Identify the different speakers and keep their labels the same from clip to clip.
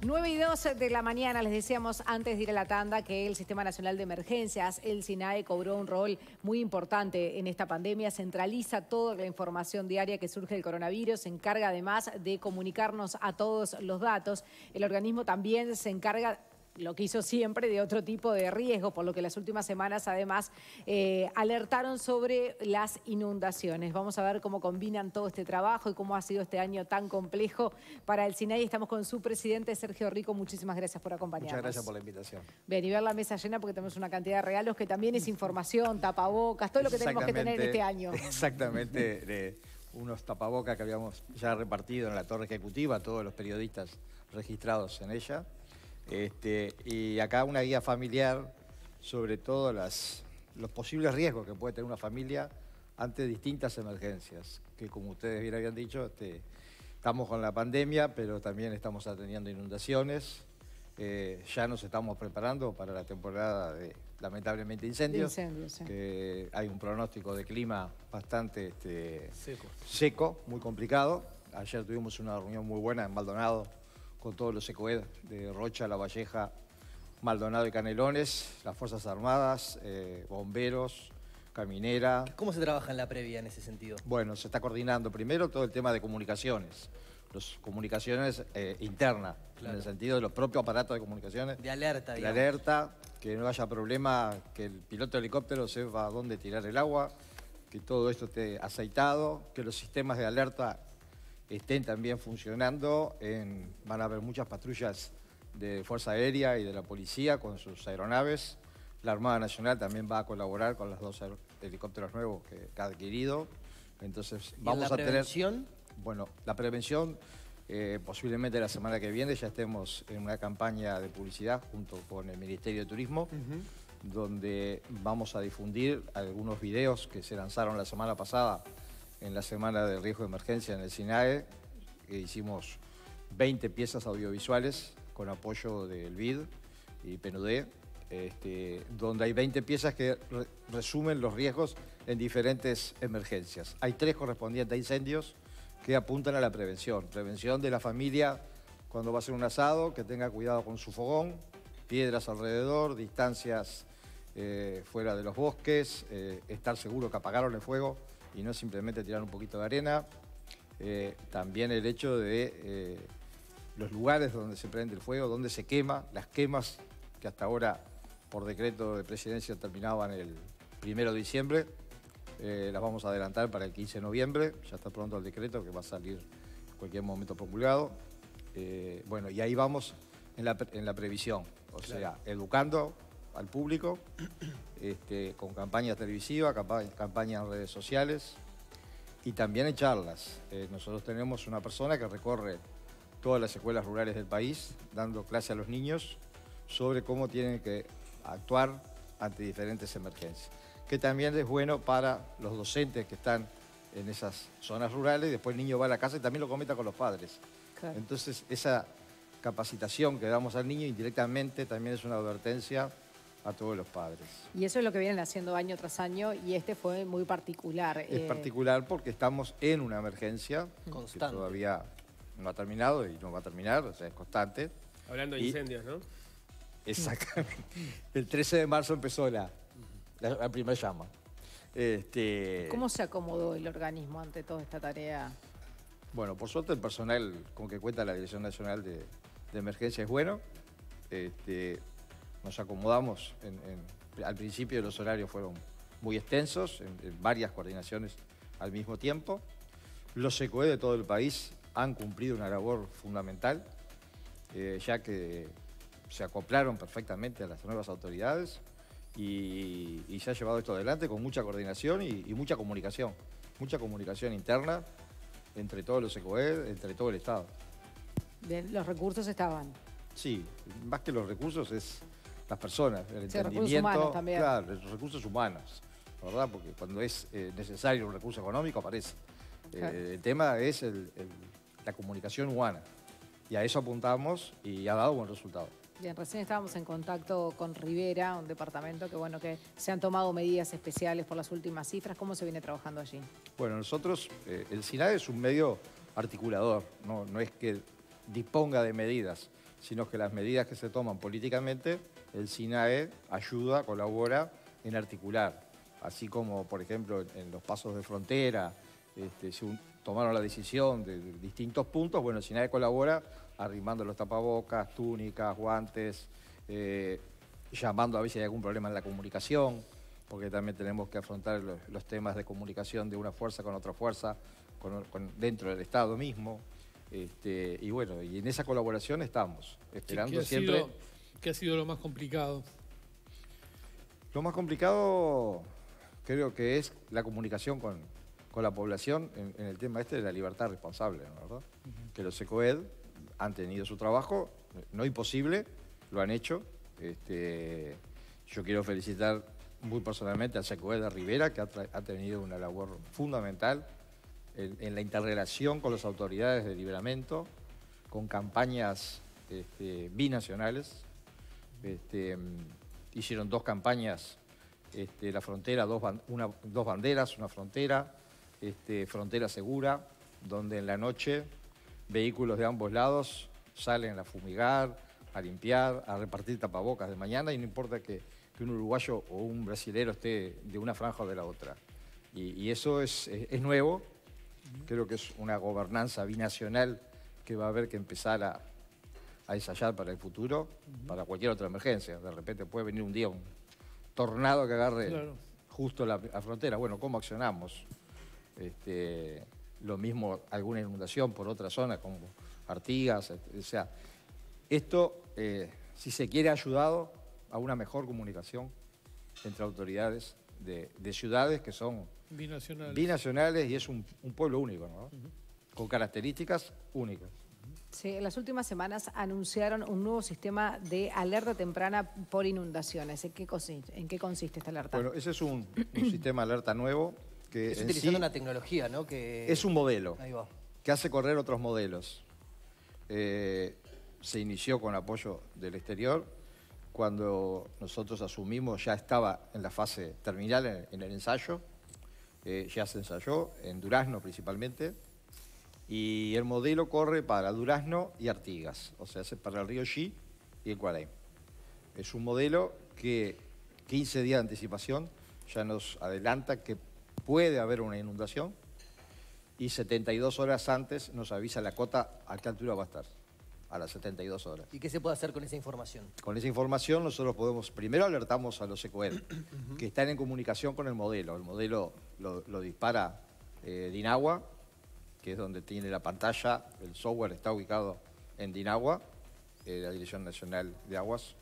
Speaker 1: 9 y 12 de la mañana les decíamos antes de ir a la tanda que el Sistema Nacional de Emergencias, el SINAE, cobró un rol muy importante en esta pandemia, centraliza toda la información diaria que surge del coronavirus, se encarga además de comunicarnos a todos los datos. El organismo también se encarga lo que hizo siempre de otro tipo de riesgo, por lo que las últimas semanas además eh, alertaron sobre las inundaciones. Vamos a ver cómo combinan todo este trabajo y cómo ha sido este año tan complejo para el SINAI. Estamos con su presidente, Sergio Rico. Muchísimas gracias por acompañarnos.
Speaker 2: Muchas gracias por la invitación.
Speaker 1: Bien, y ver la mesa llena porque tenemos una cantidad de regalos que también es información, tapabocas, todo lo que tenemos que tener este año.
Speaker 2: Exactamente. unos tapabocas que habíamos ya repartido en la torre ejecutiva todos los periodistas registrados en ella. Este, y acá una guía familiar sobre todo las, los posibles riesgos que puede tener una familia ante distintas emergencias, que como ustedes bien habían dicho, este, estamos con la pandemia, pero también estamos atendiendo inundaciones, eh, ya nos estamos preparando para la temporada de, lamentablemente, incendios. que hay un pronóstico de clima bastante este, seco, muy complicado. Ayer tuvimos una reunión muy buena en Maldonado con todos los ECOED de Rocha, La Valleja, Maldonado y Canelones, las Fuerzas Armadas, eh, bomberos, caminera.
Speaker 3: ¿Cómo se trabaja en la previa en ese sentido?
Speaker 2: Bueno, se está coordinando primero todo el tema de comunicaciones, los comunicaciones eh, internas, en el sentido de los propios aparatos de comunicaciones.
Speaker 3: De alerta,
Speaker 2: De alerta, que no haya problema, que el piloto de helicóptero sepa dónde tirar el agua, que todo esto esté aceitado, que los sistemas de alerta estén también funcionando. van a haber muchas patrullas de Fuerza Aérea y de la Policía con sus aeronaves. La Armada Nacional también va a colaborar con los dos helicópteros nuevos que, ha adquirido. Entonces vamos
Speaker 3: a
Speaker 2: prevención? Bueno, la prevención, eh, posiblemente la semana que viene ya estemos en una campaña de publicidad junto con el Ministerio de Turismo, donde vamos a difundir algunos videos que se lanzaron la semana pasada en la semana de riesgo de emergencia en el SINAE. hicimos 20 piezas audiovisuales con apoyo del BID y PNUD, este, donde hay 20 piezas que resumen los riesgos en diferentes emergencias. Hay tres correspondientes a incendios que apuntan a la prevención. Prevención de la familia cuando va a hacer un asado, que tenga cuidado con su fogón, piedras alrededor, distancias eh, fuera de los bosques, eh, estar seguro que apagaron el fuego y no simplemente tirar un poquito de arena. Eh, también el hecho de eh, los lugares donde se prende el fuego, donde se quema, las quemas que hasta ahora por decreto de presidencia terminaban el primero de diciembre, eh, las vamos a adelantar para el 15 de noviembre, ya está pronto el decreto que va a salir en cualquier momento promulgado. bueno, y ahí vamos en la, previsión, o sea, educando al público, este, con campañas televisivas, campañas en redes sociales y también en charlas. Eh, nosotros tenemos una persona que recorre todas las escuelas rurales del país, dando clase a los niños sobre cómo tienen que actuar ante diferentes emergencias. Que también es bueno para los docentes que están en esas zonas rurales, después el niño va a la casa y también lo comenta con los padres. Entonces, esa capacitación que damos al niño indirectamente también es una advertencia a todos los padres.
Speaker 1: Y eso es lo que vienen haciendo año tras año y este fue muy particular.
Speaker 2: Es eh. particular porque estamos en una emergencia que todavía no ha terminado y no va a terminar, o sea, es constante.
Speaker 4: Hablando de incendios, ¿no?
Speaker 2: Exactamente. El 13 de marzo empezó la, la, primera llama.
Speaker 1: Este... ¿Cómo se acomodó el organismo ante toda esta tarea?
Speaker 2: Bueno, por suerte el personal con que cuenta la Dirección Nacional de, de Emergencia es bueno. Este, nos acomodamos. al principio los horarios fueron muy extensos, en, varias coordinaciones al mismo tiempo. Los ECOE de todo el país han cumplido una labor fundamental, eh, ya que se acoplaron perfectamente a las nuevas autoridades y, se ha llevado esto adelante con mucha coordinación y, mucha comunicación, mucha comunicación interna entre todos los ECOE, entre todo el Estado.
Speaker 1: los recursos estaban.
Speaker 2: Sí, más que los recursos es las personas, el entendimiento.
Speaker 1: también.
Speaker 2: Claro, los recursos humanos, ¿verdad? Porque cuando es eh, necesario un recurso económico aparece. Eh, el tema es la comunicación humana. Y a eso apuntamos y ha dado buen resultado.
Speaker 1: Bien, recién estábamos en contacto con Rivera, un departamento que bueno que se han tomado medidas especiales por las últimas cifras. ¿Cómo se viene trabajando allí?
Speaker 2: Bueno, nosotros, eh, el SINAE es un medio articulador, no, no es que disponga de medidas. Sino que las medidas que se toman políticamente, el SINAE ayuda, colabora en articular. Así como, por ejemplo, en los pasos de frontera, este, se tomaron la decisión de, distintos puntos, bueno, el SINAE colabora arrimando los tapabocas, túnicas, guantes, eh, llamando a ver si hay algún problema en la comunicación, porque también tenemos que afrontar los, temas de comunicación de una fuerza con otra fuerza, dentro del Estado mismo. Este, y bueno, y en esa colaboración estamos, esperando siempre...
Speaker 4: ¿Qué ha sido lo más complicado?
Speaker 2: Lo más complicado creo que es la comunicación con, la población en, el tema este de la libertad responsable, ¿verdad? Que los ECOED han tenido su trabajo, no imposible, lo han hecho. Este, yo quiero felicitar muy personalmente al SECOED de Rivera, que ha, tenido una labor fundamental en, la interrelación con las autoridades de liberamiento, con campañas este, binacionales. Este, hicieron dos campañas, este, la frontera, dos, dos banderas, una frontera, este, frontera segura, donde en la noche vehículos de ambos lados salen a fumigar, a limpiar, a repartir tapabocas de mañana y no importa que, un uruguayo o un brasilero esté de una franja o de la otra. Y, eso es, nuevo, creo que es una gobernanza binacional que va a haber que empezar a, ensayar para el futuro, para cualquier otra emergencia. De repente puede venir un día un tornado que agarre justo la, la, frontera. Bueno, ¿cómo accionamos? Este, lo mismo alguna inundación por otra zona como Artigas, o sea, esto, eh, si se quiere, ha ayudado a una mejor comunicación entre autoridades de, ciudades que son binacionales, y es un, pueblo único, ¿no? con características únicas.
Speaker 1: Sí, en las últimas semanas anunciaron un nuevo sistema de alerta temprana por inundaciones. ¿En qué consiste, en qué consiste esta alerta?
Speaker 2: Bueno, ese es un, sistema de alerta nuevo que
Speaker 3: es utilizando una tecnología, ¿no?
Speaker 2: Que... Es un modelo que hace correr otros modelos. Eh, se inició con apoyo del exterior. Cuando nosotros asumimos ya estaba en la fase terminal en, el ensayo, eh, ya se ensayó en Durazno principalmente, y el modelo corre para Durazno y Artigas, o sea, para el río Xi y el Cuarem. Es un modelo que 15 días de anticipación ya nos adelanta que puede haber una inundación y 72 horas antes nos avisa la cota a qué altura va a estar a las 72 horas.
Speaker 3: ¿Y qué se puede hacer con esa información?
Speaker 2: Con esa información nosotros podemos, primero alertamos a los ECOED, que están en comunicación con el modelo. El modelo lo, dispara eh, Dinagua, que es donde tiene la pantalla, el software está ubicado en Dinagua, eh, la Dirección Nacional de Aguas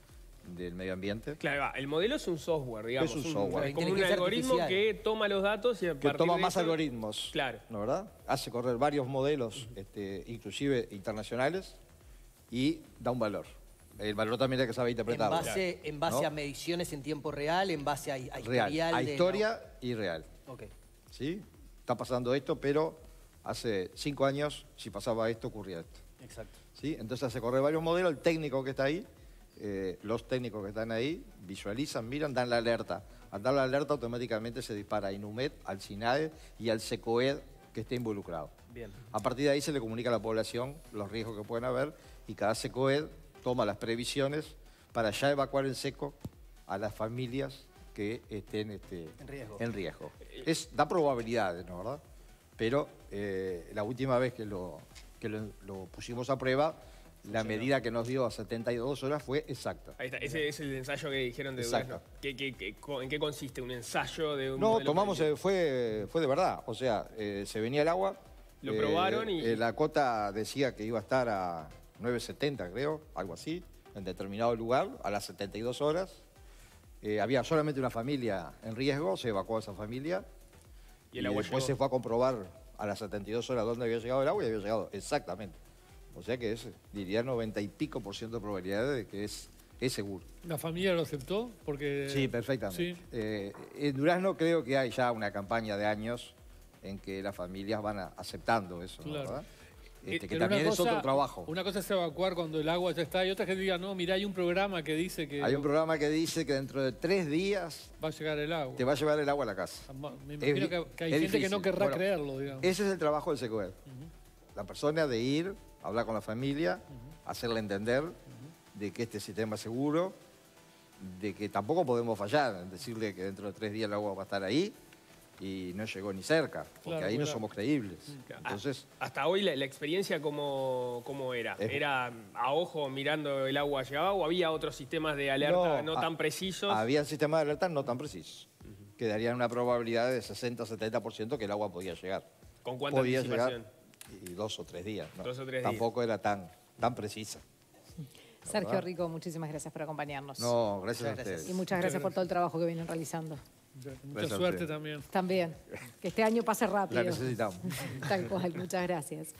Speaker 2: del Medio Ambiente.
Speaker 5: Claro, el modelo es un software, digamos.
Speaker 2: Es un software.
Speaker 5: como un algoritmo que toma los datos y a
Speaker 2: Que toma más algoritmos.
Speaker 5: Claro.
Speaker 2: ¿No verdad? Hace correr varios modelos, este, inclusive internacionales, y da un valor. El valor también hay que saber interpretarlo.
Speaker 3: En base, en base a mediciones en tiempo real, en base a, a
Speaker 2: real. A historia y real.
Speaker 3: Ok.
Speaker 2: ¿Sí? Está pasando esto, pero hace cinco años, si pasaba esto, ocurría esto.
Speaker 3: Exacto.
Speaker 2: ¿Sí? Entonces se corre varios modelos, el técnico que está ahí, eh, los técnicos que están ahí, visualizan, miran, dan la alerta. Al dar la alerta automáticamente se dispara a Inumet, al SINAE y al SECOED que esté involucrado.
Speaker 3: Bien.
Speaker 2: A partir de ahí se le comunica a la población los riesgos que pueden haber y cada SECOED toma las previsiones para ya evacuar en seco a las familias que estén este, en riesgo. Es, da probabilidades, ¿no verdad? Pero eh, la última vez que lo, lo, pusimos a prueba, la medida que nos dio a 72 horas fue exacta.
Speaker 5: Ahí está, ese es el ensayo que dijeron de
Speaker 2: Exacto.
Speaker 5: en qué consiste un ensayo de un
Speaker 2: No, tomamos, eh, fue, fue de verdad. O sea, eh, se venía el agua.
Speaker 5: Lo probaron y...
Speaker 2: la cota decía que iba a estar a 9.70 creo, algo así, en determinado lugar, a las 72 horas. Eh, había solamente una familia en riesgo, se evacuó esa familia. Y, el agua después se fue a comprobar a las 72 horas dónde había llegado el agua y había llegado exactamente. O sea que es, diría, 90 y pico por ciento de probabilidad de que es, es seguro.
Speaker 4: ¿La familia lo aceptó? Porque...
Speaker 2: Sí, perfectamente. Eh, en Durazno creo que hay ya una campaña de años en que las familias van aceptando eso, ¿verdad? Este, que también es otro trabajo.
Speaker 4: Una cosa es evacuar cuando el agua ya está y otra que diga, no, mira, hay un programa que dice que...
Speaker 2: Hay un programa que dice que dentro de tres días...
Speaker 4: Va a llegar el agua.
Speaker 2: Te va a llevar el agua a la casa.
Speaker 4: Ah, me imagino que, hay gente que no querrá creerlo, digamos.
Speaker 2: Ese es el trabajo del SECOED. La persona de ir, hablar con la familia, hacerle entender de que este sistema es seguro, de que tampoco podemos fallar, decirle que dentro de tres días el agua va a estar ahí y no llegó ni cerca, porque ahí no somos creíbles.
Speaker 5: Mm, Entonces, Hasta hoy la, experiencia cómo, cómo era? ¿Era a ojo mirando el agua llegaba o había otros sistemas de alerta no, tan precisos?
Speaker 2: Había sistemas de alerta no tan precisos, que darían una probabilidad de 60-70% que el agua podía llegar.
Speaker 5: ¿Con cuánta podía Llegar,
Speaker 2: y dos o tres días. Dos o tres Tampoco era tan, tan precisa.
Speaker 1: Sergio Rico, muchísimas gracias por acompañarnos.
Speaker 2: No, gracias, a ustedes.
Speaker 1: Y muchas gracias por todo el trabajo que vienen realizando.
Speaker 4: Mucha suerte también.
Speaker 1: También. Que este año pase rápido.
Speaker 2: La necesitamos.
Speaker 1: Tal cual, muchas gracias.